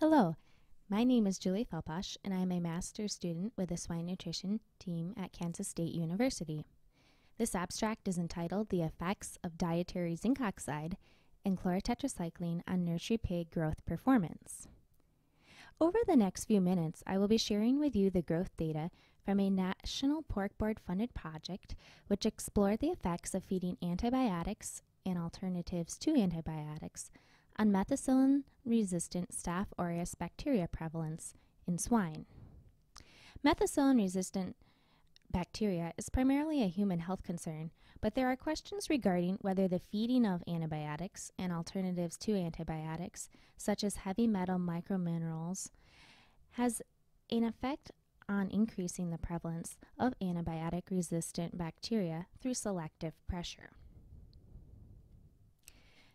Hello, my name is Julie Feldpausch, and I am a master's student with the swine nutrition team at Kansas State University. This abstract is entitled The Effects of Dietary Zinc Oxide and Chlorotetracycline on Nursery Pig Growth Performance. Over the next few minutes, I will be sharing with you the growth data from a National Pork Board funded project which explored the effects of feeding antibiotics and alternatives to antibiotics on methicillin resistant Staph aureus bacteria prevalence in swine. Methicillin resistant bacteria is primarily a human health concern, but there are questions regarding whether the feeding of antibiotics and alternatives to antibiotics, such as heavy metal microminerals, has an effect on increasing the prevalence of antibiotic resistant bacteria through selective pressure.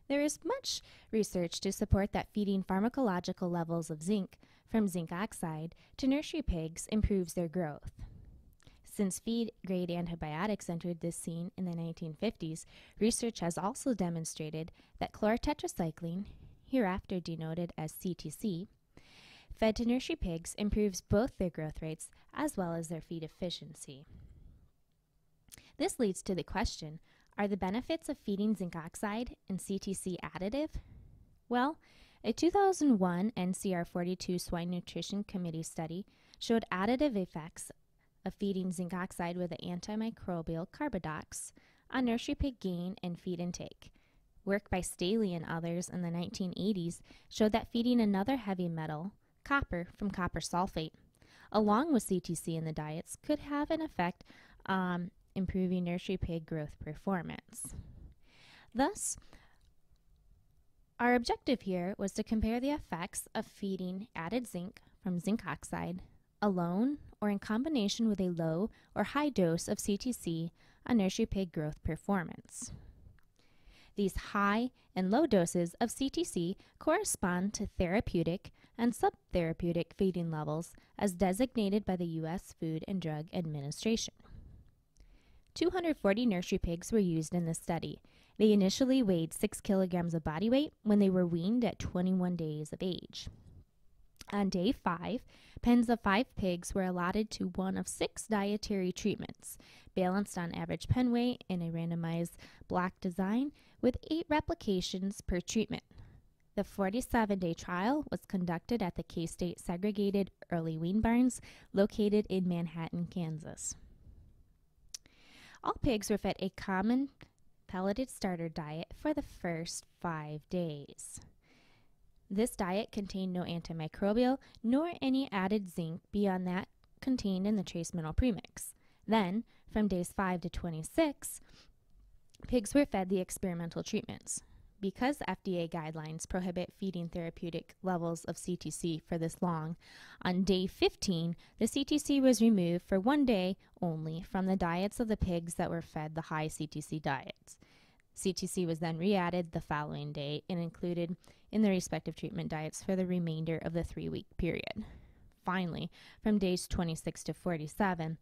There is much research to support that feeding pharmacological levels of zinc from zinc oxide to nursery pigs improves their growth. Since feed grade antibiotics entered this scene in the 1950s, research has also demonstrated that chlorotetracycline, hereafter denoted as CTC, fed to nursery pigs improves both their growth rates as well as their feed efficiency. This leads to the question are the benefits of feeding zinc oxide and CTC additive? Well, a 2001 NCR 42 Swine Nutrition Committee study showed additive effects of feeding zinc oxide with the antimicrobial Carbadox on nursery pig gain and feed intake. Work by Stahly and others in the 1980s showed that feeding another heavy metal, copper from copper sulfate, along with CTC in the diets could have an effect on improving nursery pig growth performance. Thus, our objective here was to compare the effects of feeding added zinc from zinc oxide alone or in combination with a low or high dose of CTC on nursery pig growth performance. These high and low doses of CTC correspond to therapeutic and subtherapeutic feeding levels as designated by the U.S. Food and Drug Administration. 240 nursery pigs were used in this study. They initially weighed 6 kilograms of body weight when they were weaned at 21 days of age. On day 5, pens of 5 pigs were allotted to one of six dietary treatments, balanced on average pen weight in a randomized block design with 8 replications per treatment. The 47 day trial was conducted at the K State Segregated Early Wean Barns located in Manhattan, Kansas. All pigs were fed a common pelleted starter diet for the first five days. This diet contained no antimicrobial nor any added zinc beyond that contained in the trace mineral premix. Then, from days 5 to 26, pigs were fed the experimental treatments because FDA guidelines prohibit feeding therapeutic levels of CTC for this long, on day 15, the CTC was removed for one day only from the diets of the pigs that were fed the high CTC diets. CTC was then re added the following day and included in the respective treatment diets for the remainder of the three week period. Finally, from days 26 to 47,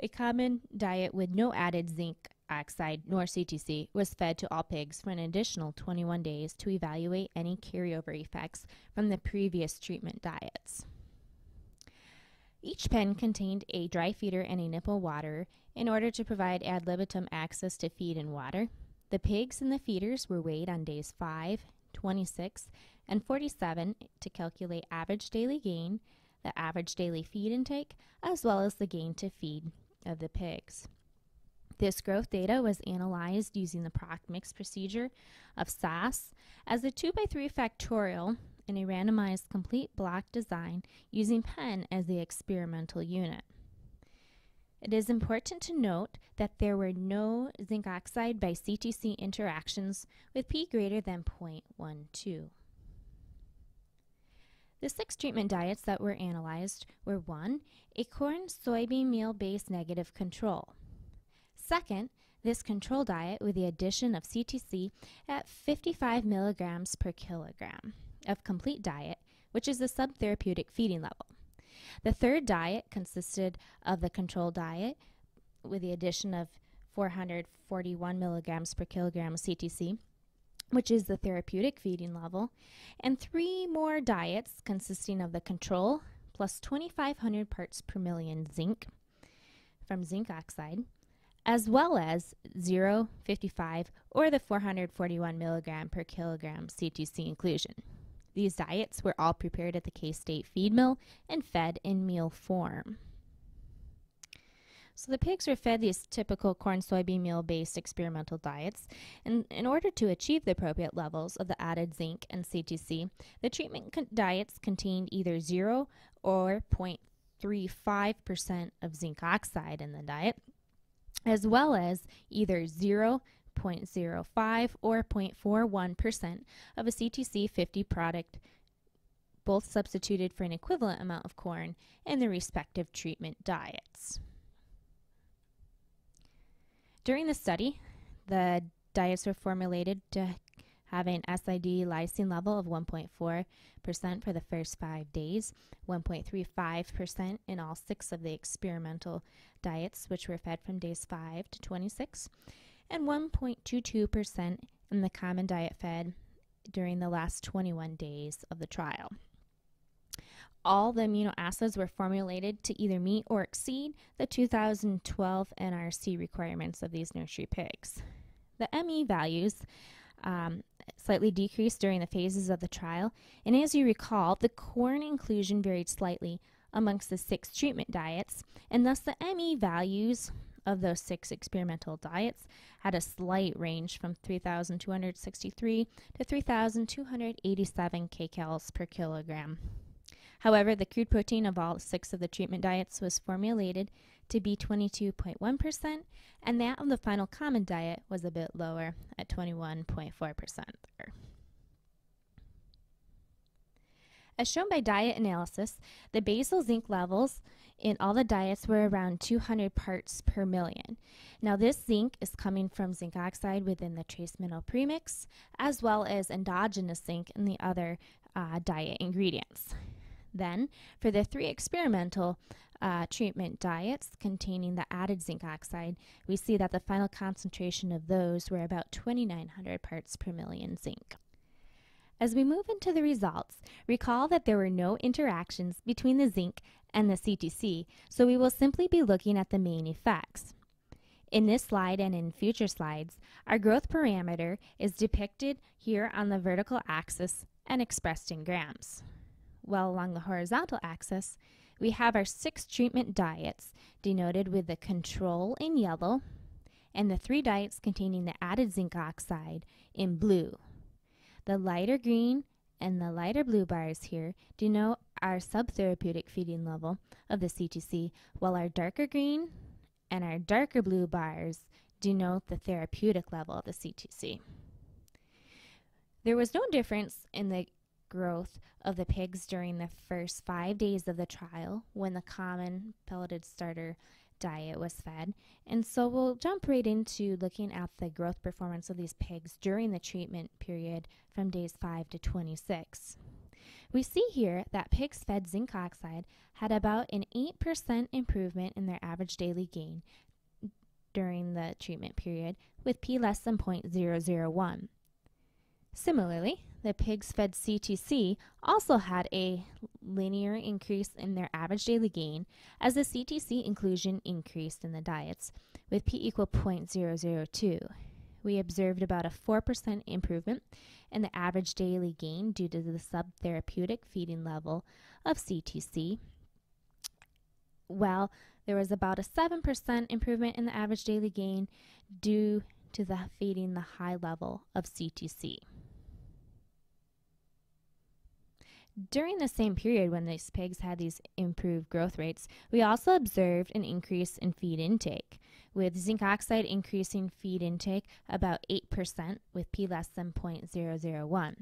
a common diet with no added zinc oxide nor CTC was fed to all pigs for an additional 21 days to evaluate any carryover effects from the previous treatment diets. Each pen contained a dry feeder and a nipple water in order to provide ad libitum access to feed and water. The pigs in the feeders were weighed on days 5, 26, and 47 to calculate average daily gain, the average daily feed intake, as well as the gain to feed of the pigs. This growth data was analyzed using the ProcMix procedure of SAS as a 2 by 3 factorial in a randomized complete block design using pen as the experimental unit. It is important to note that there were no zinc oxide by CTC interactions with p greater than 0.12. The six treatment diets that were analyzed were 1. A corn soybean meal based negative control. Second, this control diet with the addition of CTC at 55 milligrams per kilogram of complete diet, which is the subtherapeutic feeding level. The third diet consisted of the control diet with the addition of 441 milligrams per kilogram of CTC, which is the therapeutic feeding level, and three more diets consisting of the control plus 2,500 parts per million zinc from zinc oxide, as well as 0, 55, or the 441 milligram per kilogram CTC inclusion. These diets were all prepared at the K State feed mill and fed in meal form. So the pigs were fed these typical corn soybean meal based experimental diets. And in order to achieve the appropriate levels of the added zinc and CTC, the treatment con- diets contained either 0 or 0.35% of zinc oxide in the diet, as well as either 0, 0.05 or 0.41% of a CTC 50 product, both substituted for an equivalent amount of corn in the respective treatment diets. During the study, the diets were formulated to have an SID lysine level of 1.4% for the first five days, 1.35% in all six of the experimental diets, which were fed from days 5 to 26, and 1.22% in the common diet fed during the last 21 days of the trial all the amino acids were formulated to either meet or exceed the 2012 NRC requirements of these nursery pigs. The ME values um, slightly decreased during the phases of the trial, and as you recall, the corn inclusion varied slightly amongst the six treatment diets, and thus the ME values of those six experimental diets had a slight range from 3,263 to 3,287 kcals per kilogram. However, the crude protein of all six of the treatment diets was formulated to be 22.1%, and that of the final common diet was a bit lower at 21.4%. As shown by diet analysis, the basal zinc levels in all the diets were around 200 parts per million. Now, this zinc is coming from zinc oxide within the trace mineral premix, as well as endogenous zinc in the other uh, diet ingredients. Then, for the three experimental uh, treatment diets containing the added zinc oxide, we see that the final concentration of those were about 2,900 parts per million zinc. As we move into the results, recall that there were no interactions between the zinc and the CTC, so we will simply be looking at the main effects. In this slide and in future slides, our growth parameter is depicted here on the vertical axis and expressed in grams well along the horizontal axis, we have our six treatment diets denoted with the control in yellow and the three diets containing the added zinc oxide in blue. The lighter green and the lighter blue bars here denote our subtherapeutic feeding level of the CTC, while our darker green and our darker blue bars denote the therapeutic level of the CTC. There was no difference in the growth of the pigs during the first five days of the trial when the common pelleted starter diet was fed. And so we'll jump right into looking at the growth performance of these pigs during the treatment period from days 5 to 26. We see here that pigs fed zinc oxide had about an 8% improvement in their average daily gain during the treatment period with p less than 0.001. Similarly, the pigs fed CTC also had a linear increase in their average daily gain as the CTC inclusion increased in the diets, with p equal 0.002. We observed about a 4% improvement in the average daily gain due to the subtherapeutic feeding level of CTC, while there was about a 7% improvement in the average daily gain due to the feeding the high level of CTC. During the same period when these pigs had these improved growth rates, we also observed an increase in feed intake, with zinc oxide increasing feed intake about 8% with P less than 0.001.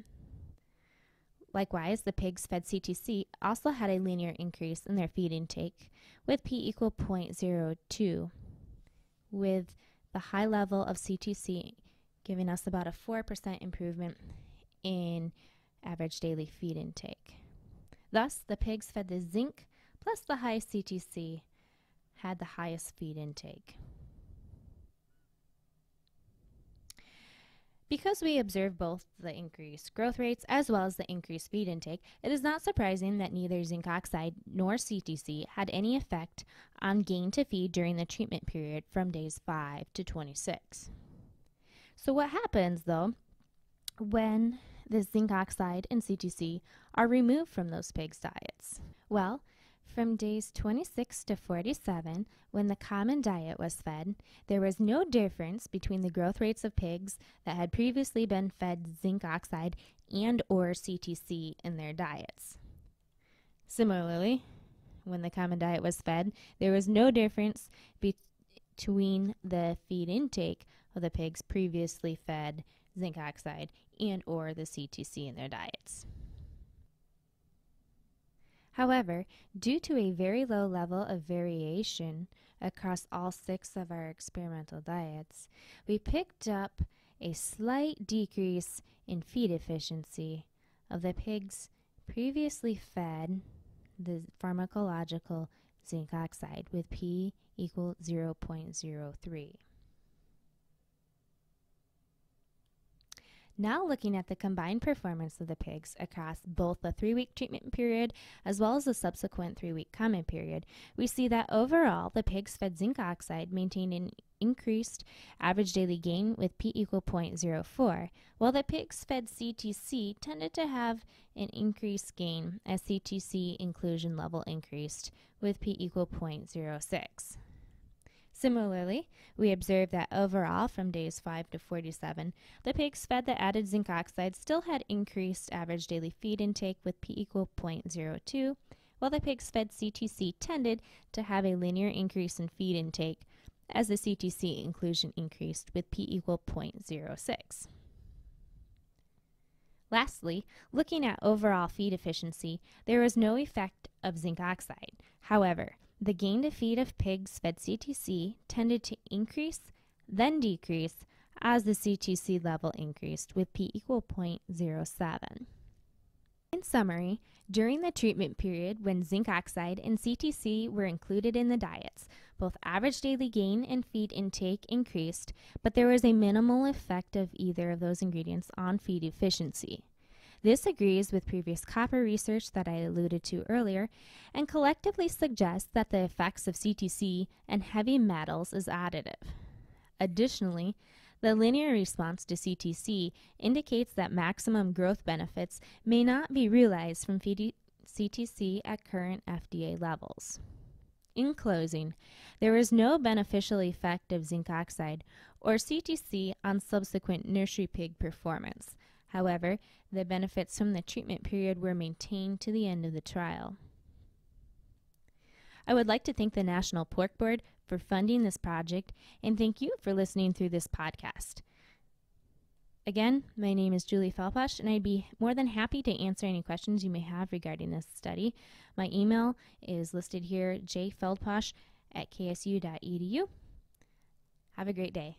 Likewise, the pigs fed CTC also had a linear increase in their feed intake with P equal 0.02, with the high level of CTC giving us about a 4% improvement in average daily feed intake. Thus, the pigs fed the zinc plus the high CTC had the highest feed intake. Because we observe both the increased growth rates as well as the increased feed intake, it is not surprising that neither zinc oxide nor CTC had any effect on gain to feed during the treatment period from days 5 to 26. So, what happens though when the zinc oxide and CTC are removed from those pigs' diets? Well, from days 26 to 47, when the common diet was fed, there was no difference between the growth rates of pigs that had previously been fed zinc oxide and or CTC in their diets. Similarly, when the common diet was fed, there was no difference be- between the feed intake of the pigs previously fed zinc oxide and or the CTC in their diets. However, due to a very low level of variation across all six of our experimental diets, we picked up a slight decrease in feed efficiency of the pigs previously fed the pharmacological zinc oxide with P equal 0.03. Now, looking at the combined performance of the pigs across both the three week treatment period as well as the subsequent three week comment period, we see that overall the pigs fed zinc oxide maintained an increased average daily gain with P equal 0.04, while the pigs fed CTC tended to have an increased gain as CTC inclusion level increased with P equal 0.06. Similarly, we observed that overall, from days 5 to 47, the pigs fed the added zinc oxide still had increased average daily feed intake with P equal 0.02, while the pigs fed CTC tended to have a linear increase in feed intake as the CTC inclusion increased with P equal 0.06. Lastly, looking at overall feed efficiency, there was no effect of zinc oxide. However, the gain to feed of pigs fed CTC tended to increase, then decrease as the CTC level increased with P equal 0.07. In summary, during the treatment period when zinc oxide and CTC were included in the diets, both average daily gain and feed intake increased, but there was a minimal effect of either of those ingredients on feed efficiency. This agrees with previous copper research that I alluded to earlier and collectively suggests that the effects of CTC and heavy metals is additive. Additionally, the linear response to CTC indicates that maximum growth benefits may not be realized from CTC at current FDA levels. In closing, there is no beneficial effect of zinc oxide or CTC on subsequent nursery pig performance. However, the benefits from the treatment period were maintained to the end of the trial. I would like to thank the National Pork Board for funding this project and thank you for listening through this podcast. Again, my name is Julie Feldpausch, and I'd be more than happy to answer any questions you may have regarding this study. My email is listed here, jfeldpausch at ksu.edu. Have a great day.